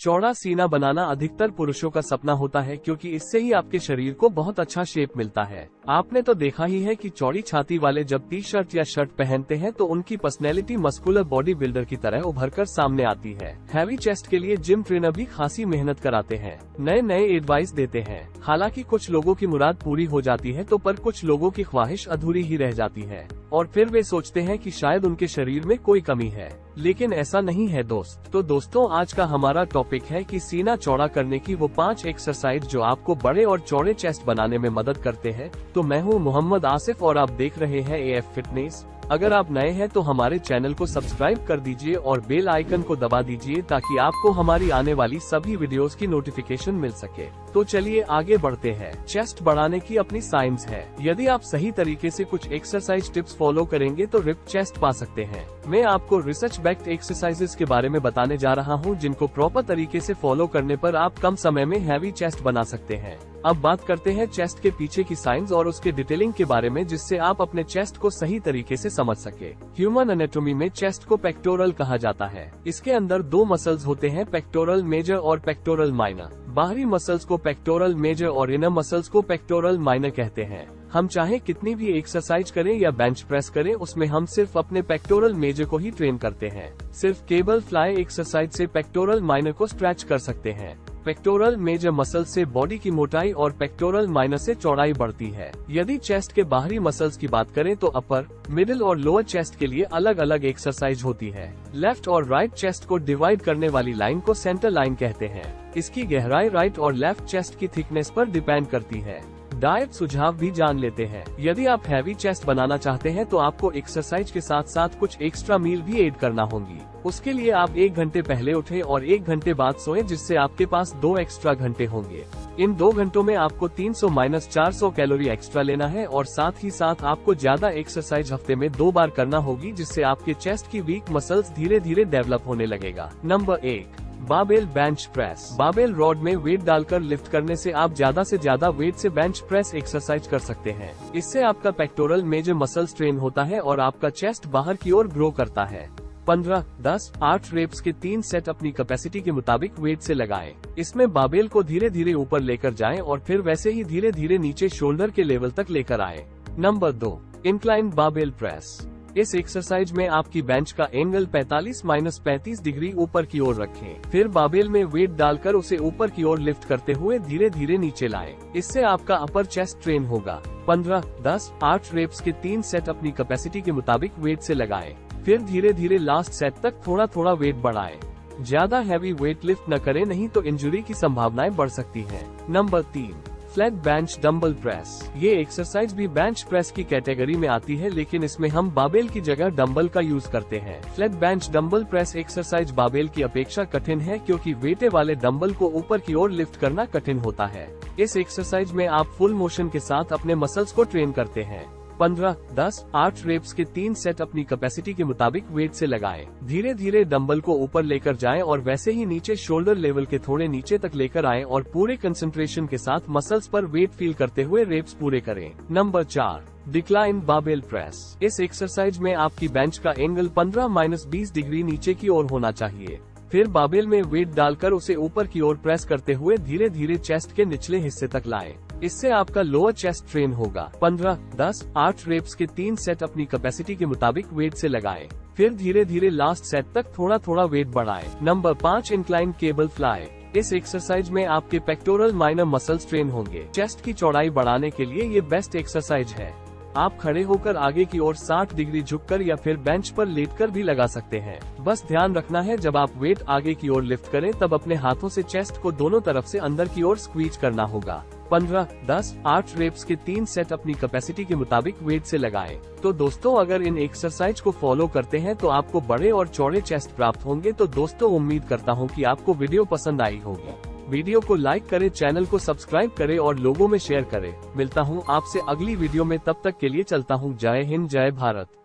चौड़ा सीना बनाना अधिकतर पुरुषों का सपना होता है क्योंकि इससे ही आपके शरीर को बहुत अच्छा शेप मिलता है। आपने तो देखा ही है कि चौड़ी छाती वाले जब टी शर्ट या शर्ट पहनते हैं तो उनकी पर्सनैलिटी मस्कुलर बॉडी बिल्डर की तरह उभर कर सामने आती है। हैवी चेस्ट के लिए जिम ट्रेनर भी खासी मेहनत कराते हैं। नए नए एडवाइस देते हैं। हालाँकि कुछ लोगों की मुराद पूरी हो जाती है तो पर कुछ लोगों की ख्वाहिश अधूरी ही रह जाती है। और फिर वे सोचते हैं कि शायद उनके शरीर में कोई कमी है। लेकिन ऐसा नहीं है दोस्त। तो दोस्तों, आज का हमारा टॉपिक है कि सीना चौड़ा करने की वो पाँच एक्सरसाइज जो आपको बड़े और चौड़े चेस्ट बनाने में मदद करते हैं। तो मैं हूँ मोहम्मद आसिफ और आप देख रहे हैं ए एफ़ फिटनेस अगर आप नए हैं तो हमारे चैनल को सब्सक्राइब कर दीजिए और बेल आइकन को दबा दीजिए ताकि आपको हमारी आने वाली सभी वीडियोस की नोटिफिकेशन मिल सके। तो चलिए आगे बढ़ते हैं। चेस्ट बढ़ाने की अपनी साइंस है। यदि आप सही तरीके से कुछ एक्सरसाइज टिप्स फॉलो करेंगे तो रिप चेस्ट पा सकते हैं। मैं आपको रिसर्च बैक्ड एक्सरसाइजेस के बारे में बताने जा रहा हूँ जिनको प्रॉपर तरीके ऐसी फॉलो करने आरोप आप कम समय में हैवी चेस्ट बना सकते हैं। अब बात करते हैं चेस्ट के पीछे की साइंस और उसके डिटेलिंग के बारे में, जिससे आप अपने चेस्ट को सही तरीके से समझ सके। ह्यूमन एनेटोमी में चेस्ट को पेक्टोरल कहा जाता है। इसके अंदर दो मसल्स होते हैं, पेक्टोरल मेजर और पेक्टोरल माइनर। बाहरी मसल्स को पेक्टोरल मेजर और इनर मसल्स को पेक्टोरल माइनर कहते हैं। हम चाहे कितनी भी एक्सरसाइज करें या बेंच प्रेस करें, उसमें हम सिर्फ़ अपने पेक्टोरल मेजर को ही ट्रेन करते हैं। सिर्फ़ केबल फ्लाई एक्सरसाइज से पेक्टोरल माइनर को स्ट्रेच कर सकते हैं। पेक्टोरल मेजर मसल से बॉडी की मोटाई और पेक्टोरल माइनस से चौड़ाई बढ़ती है, यदि चेस्ट के बाहरी मसल्स की बात करें तो अपर मिडिल और लोअर चेस्ट के लिए अलग अलग एक्सरसाइज होती है। लेफ़्ट और राइट चेस्ट को डिवाइड करने वाली लाइन को सेंटर लाइन कहते हैं। इसकी गहराई राइट और लेफ़्ट चेस्ट की थिकनेस पर डिपेंड करती है। डाइट सुझाव भी जान लेते हैं। यदि आप हैवी चेस्ट बनाना चाहते हैं तो आपको एक्सरसाइज के साथ साथ कुछ एक्स्ट्रा मील भी एड करना होगी। उसके लिए आप एक घंटे पहले उठें और एक घंटे बाद सोएँ, जिससे आपके पास दो एक्स्ट्रा घंटे होंगे। इन दो घंटों में आपको 300 माइनस चार कैलोरी एक्स्ट्रा लेना है और साथ ही साथ आपको ज़्यादा एक्सरसाइज हफ़्ते में दो बार करना होगी, जिससे आपके चेस्ट की वीक मसल्स धीरे धीरे डेवलप होने लगेगा। नंबर एक। Barbell bench press barbell rod में वेट डालकर लिफ्ट करने से आप ज़्यादा से ज़्यादा वेट से बेंच प्रेस एक्सरसाइज कर सकते हैं। इससे आपका पेक्टोरल मेजर मसल स्ट्रेन होता है और आपका चेस्ट बाहर की ओर ग्रो करता है। पंद्रह, दस, आठ रेप्स के तीन सेट अपनी कैपेसिटी के मुताबिक वेट से लगाएँ। इसमें बाबेल को धीरे धीरे ऊपर लेकर जाएँ और फिर वैसे ही धीरे धीरे नीचे शोल्डर के लेवल तक लेकर आए। नंबर दो इंक्लाइन बाबेल प्रेस इस एक्सरसाइज में आपकी बेंच का एंगल 45 माइनस पैंतीस डिग्री ऊपर की ओर रखें। फिर बाबेल में वेट डालकर उसे ऊपर की ओर लिफ्ट करते हुए धीरे धीरे नीचे लाएँ। इससे आपका अपर चेस्ट ट्रेन होगा 15, 10, 8 रेप्स के तीन सेट अपनी कैपेसिटी के मुताबिक वेट से लगाएँ। फिर धीरे धीरे लास्ट सेट तक थोड़ा थोड़ा वेट बढ़ाएँ। ज़्यादा हैवी वेट लिफ्ट न करें नहीं तो इंजुरी की संभावनाएँ बढ़ सकती है नंबर तीन फ्लैट बेंच डम्बल प्रेस ये एक्सरसाइज भी बेंच प्रेस की कैटेगरी में आती है, लेकिन इसमें हम बाबेल की जगह डम्बल का यूज़ करते हैं। Flat bench dumbbell press exercise barbell की अपेक्षा कठिन है, क्योंकि वेटे वाले डम्बल को ऊपर की ओर लिफ्ट करना कठिन होता है। इस एक्सरसाइज में आप फुल मोशन के साथ अपने मसल्स को ट्रेन करते हैं। पंद्रह, दस, आठ रेप्स के तीन सेट अपनी कैपेसिटी के मुताबिक वेट से लगाएँ। धीरे धीरे डंबल को ऊपर लेकर जाएँ और वैसे ही नीचे शोल्डर लेवल के थोड़े नीचे तक लेकर आएँ और पूरे कंसंट्रेशन के साथ मसल्स पर वेट फील करते हुए रेप्स पूरे करें। नंबर चार डिक्लाइन बाबेल प्रेस इस एक्सरसाइज में आपकी बेंच का एंगल 15 माइनस बीस डिग्री नीचे की ओर होना चाहिए। फिर बाबेल में वेट डालकर उसे ऊपर की ओर प्रेस करते हुए धीरे धीरे चेस्ट के निचले हिस्से तक लाएँ। इससे आपका लोअर चेस्ट ट्रेन होगा 15, 10, 8 रेप्स के तीन सेट अपनी कैपेसिटी के मुताबिक वेट से लगाएँ। फिर धीरे धीरे लास्ट सेट तक थोड़ा थोड़ा वेट बढ़ाएँ। नंबर पाँच इंक्लाइन केबल फ्लाई इस एक्सरसाइज में आपके पेक्टोरल माइनर मसल ट्रेन होंगे चेस्ट की चौड़ाई बढ़ाने के लिए ये बेस्ट एक्सरसाइज है आप खड़े होकर आगे की ओर 60 डिग्री झुककर या फिर बेंच पर लेटकर भी लगा सकते हैं। बस ध्यान रखना है, जब आप वेट आगे की ओर लिफ्ट करें, तब अपने हाथों से चेस्ट को दोनों तरफ़ से अंदर की ओर स्क्वीज करना होगा। पंद्रह, दस, आठ रेप्स के तीन सेट अपनी कैपेसिटी के मुताबिक वेट से लगाएँ। तो दोस्तों, अगर इन एक्सरसाइज को फॉलो करते हैं तो आपको बड़े और चौड़े चेस्ट प्राप्त होंगे। तो दोस्तों, उम्मीद करता हूँ कि आपको वीडियो पसंद आई होगी। वीडियो को लाइक करें, चैनल को सब्सक्राइब करें और लोगों में शेयर करें। मिलता हूँ आपसे अगली वीडियो में, तब तक के लिए चलता हूँ। जय हिंद, जय भारत।